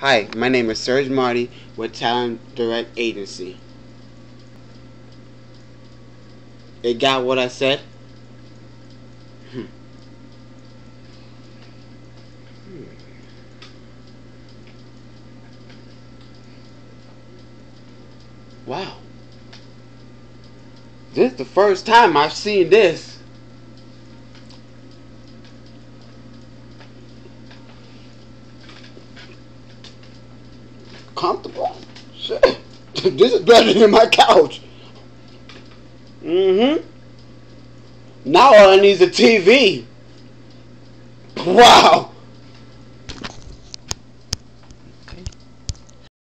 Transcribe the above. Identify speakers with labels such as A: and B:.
A: Hi, my name is Serge Mardy with Talent Direct Agency. It got what I said? Hmm. Wow. This is the first time I've seen this. Comfortable? Shit. this is better than my couch. Mm-hmm. Now all I need is a TV. Wow.